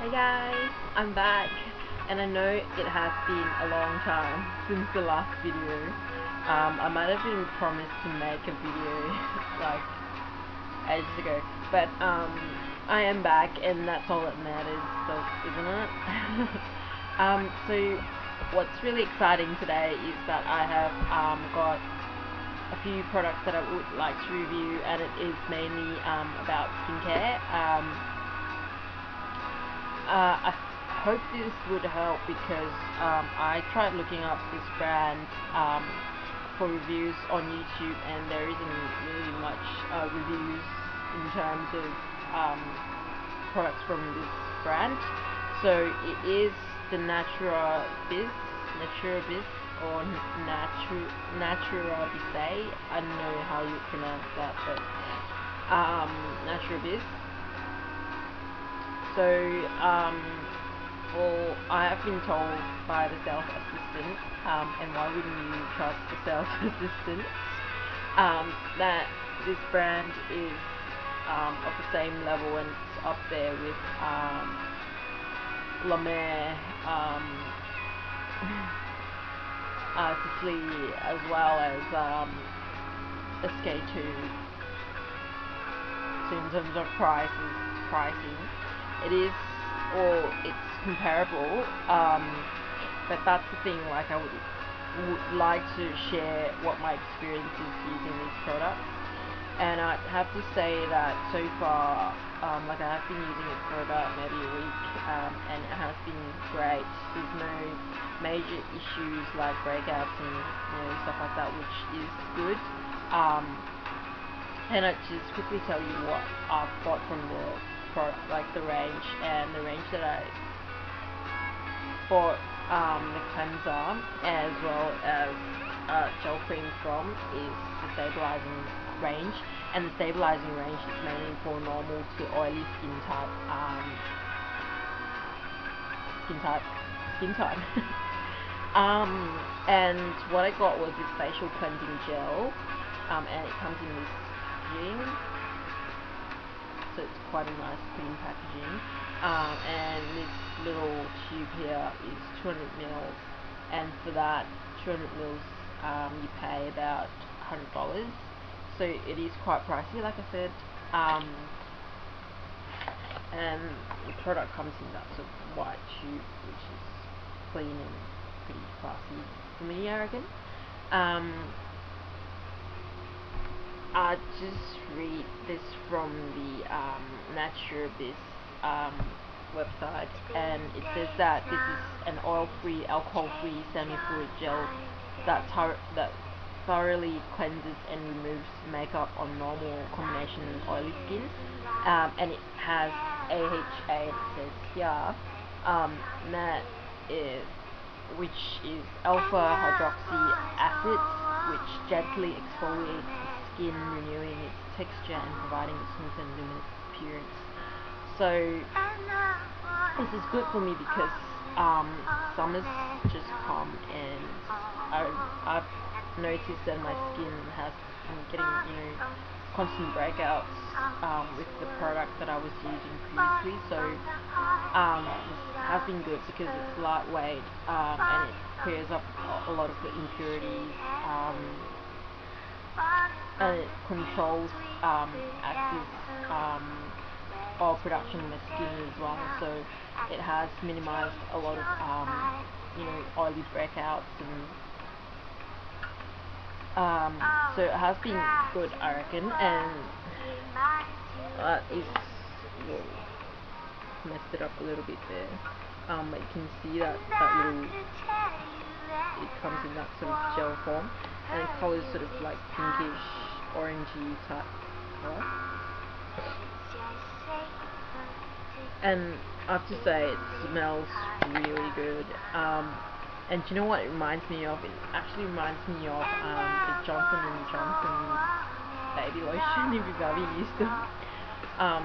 Hey guys, I'm back and I know it has been a long time since the last video. Um, I might have been promised to make a video like ages ago, but um, I am back and that's all that matters, so, isn't it? um, so what's really exciting today is that I have um, got a few products that I would like to review and it is mainly um, about skincare. Uh, I hope this would help because um, I tried looking up this brand um, for reviews on YouTube and there isn't really much uh, reviews in terms of um, products from this brand. So it is the Natura Biz, Natura Biz or Natu Natura Bizay. I don't know how you pronounce that, but um, Natura Biz. So um, well, I have been told by the sales assistant, um, and why wouldn't you trust the sales assistant, um, that this brand is um, of the same level and it's up there with um, La Mer, um, uh, Sisley, as well as um, SK2. So in terms of prices, pricing, it is, or it's comparable. Um, but that's the thing. Like I would, would like to share what my experience is using these products. And I have to say that so far, um, like I have been using it for about maybe a week, um, and it has been great. There's no major issues like breakouts and you know stuff like that, which is good. Um, and I just quickly tell you what I've got from the product, like the range, and the range that I bought um, the cleanser as well as uh, gel cream from is the stabilizing range and the stabilizing range is mainly for normal to oily skin type um, skin type skin type. Um, and what I got was this facial cleansing gel um, and it comes in this packaging so it's quite a nice clean packaging. Um, and this little tube here is 200 mils. And for that 200 mils um, you pay about $100 so it is quite pricey like I said. Um, and the product comes in that sort of white tube which is clean and pretty classy for me I reckon. Um, I just read this from the um, Natura Biz um, website and it says that this is an oil-free, alcohol-free, semi-fluid gel that, that thoroughly cleanses and removes makeup on normal combination and oily skin. Um, and it has AHA it says here um, that is which is alpha hydroxy acid which gently exfoliates skin renewing its texture and providing a smooth and luminous appearance. So this is good for me because um, summers just come and I, I've noticed that my skin has been getting you know constant breakouts um, with the product that I was using previously. So um, this has been good because it's lightweight um, and it clears up a lot of the impurities it controls um, active um, oil production in the skin as well. So it has minimized a lot of um, you know oily breakouts and um, so it has been good I reckon. And that is well, messed it up a little bit there. Um, but you can see that, that little it comes in that sort of gel form and the colour is sort of like pinkish orangey type colour and I have to say it smells really good. Um, and do you know what it reminds me of? It actually reminds me of um, the Johnson Johnson baby lotion if you've ever used them. Um,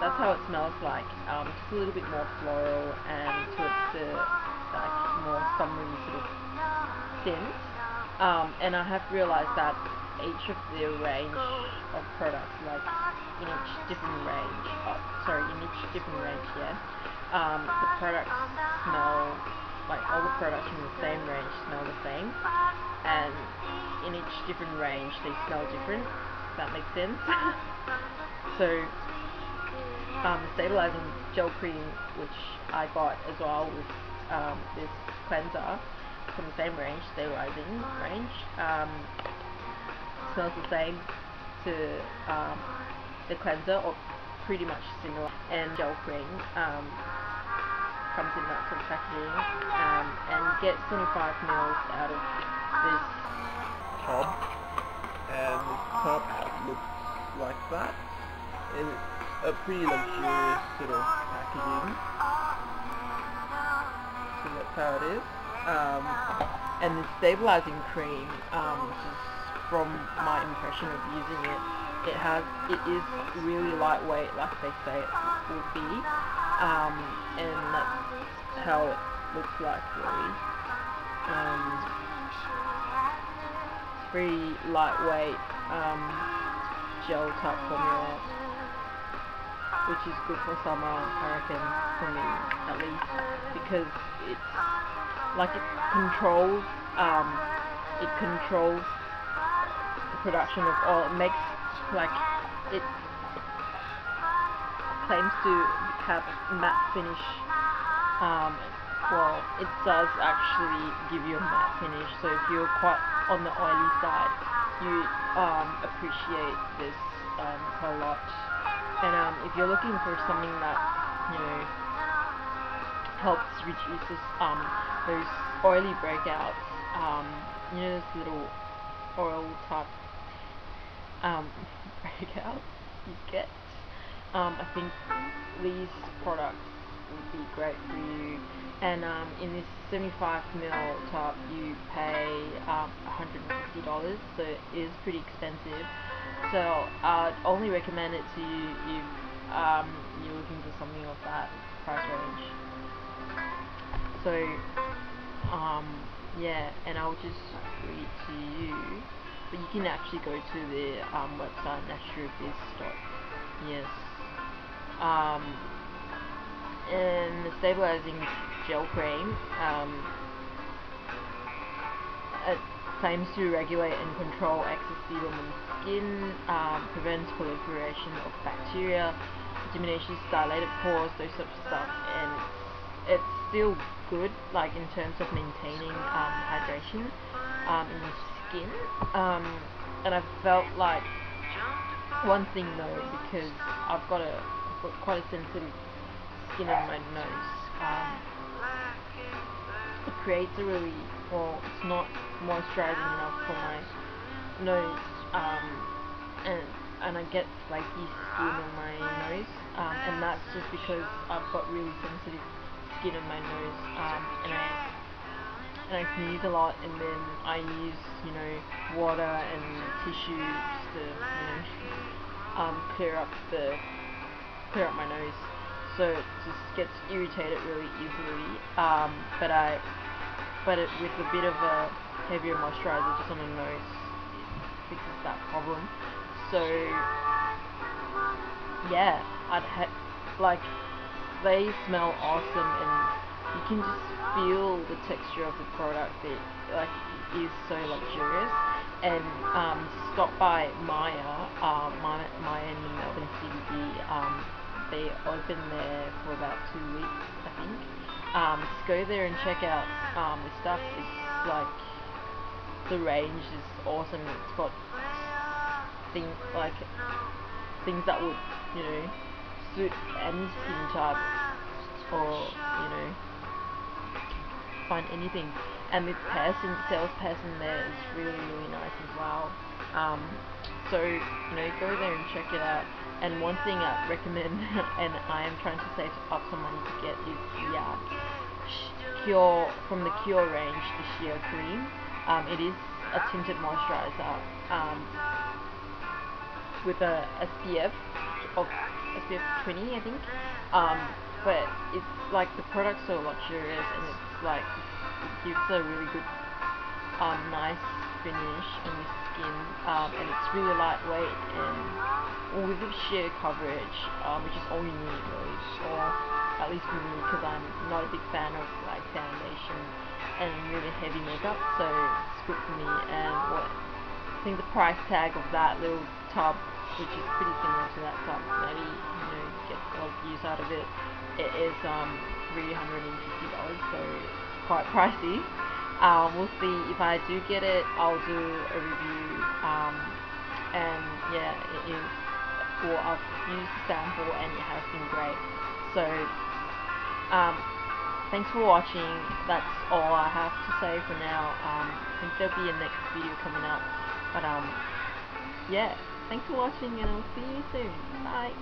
that's how it smells like um, just a little bit more floral and towards the like more summery sort of scent um, and I have realised that each of the range of products, like in each different range, oh, sorry, in each different range, yeah, um, the products smell like all the products in the same range smell the same, and in each different range they smell different. If that makes sense. so um, stabilizing gel cream, which I got as well with um, this cleanser from the same range, stabilizing range, um, smells the same to um, the cleanser or pretty much similar. And gel cream um, comes in that sort of packaging um, and gets 25 mils out of this tub. And the top looks like that. And it's a pretty luxurious sort of packaging. So that's how it is um, and the stabilizing cream um, from my impression of using it. It has it is really lightweight like they say it will be um, and that's how it looks like really. Um, very lightweight um, gel type formula which is good for summer I reckon for me at least because it's like it controls um, it controls the production of oil. It makes like it claims to have matte finish um, well it does actually give you a matte finish. So if you're quite on the oily side you um, appreciate this um, a lot. And um, if you're looking for something that you know helps reduce this, um, those oily breakouts um, you know those little oil type um, breakout you get. Um, I think these products would be great for you. And um, in this 75 ml tub, you pay um, $150, so it is pretty expensive. So I'd only recommend it to you if um, you're looking for something of that price range. So um, yeah, and I'll just read to you but you can actually go to the um, website naturobiz.yes um, and the stabilizing gel cream um, it claims to regulate and control excess sebum in the skin um, prevents proliferation of bacteria diminishes dilated pores those sorts of stuff and it's still good like in terms of maintaining um, hydration um, in your skin. Um, and I felt like one thing though because I've got a I've got quite a sensitive skin on my nose. Um, it creates a really well it's not moisturizing enough for my nose um, and and I get flaky skin on my nose um, and that's just because I've got really sensitive skin in my nose um, and I and I sneeze a lot and then I use, you know, water and tissues to, you know, um, clear up the, clear up my nose. So it just gets irritated really easily. Um, but I, but it, with a bit of a heavier moisturizer just on the nose, it fixes that problem. So, yeah, I'd ha- like, they smell awesome and you can just feel the texture of the product it like is so luxurious. And um, stop by Myer uh, Myer, Myer in Melbourne CBD um, they open there for about two weeks I think. Um, just go there and check out um, the stuff. It's like the range is awesome. It's got things like things that would you know suit any skin type or you know find anything. And the person, salesperson there is really, really nice as well. Um, so, you know, go there and check it out. And one thing I recommend, and I am trying to save up some money to get, is the uh, Cure, from the Cure range, the Sheer Cream. Um, it is a tinted moisturizer um, with a SPF of SPF 20, I think. Um, but it's like the product's so luxurious and it's like it gives a really good um, nice finish on your skin um, and it's really lightweight and with the sheer coverage um, which is all you need really or at least for me, because I'm not a big fan of like foundation and really heavy makeup, so it's good for me. And what I think the price tag of that little tub, which is pretty similar to that tub, maybe you know get a lot of use out of it. It is um $350, so quite pricey. Um, we'll see if I do get it. I'll do a review. Um, and yeah, it is. Well, I've used the sample and it has been great. So, um, thanks for watching. That's all I have to say for now. Um, I think there'll be a next video coming up. But um, yeah, thanks for watching and I'll see you soon. Bye.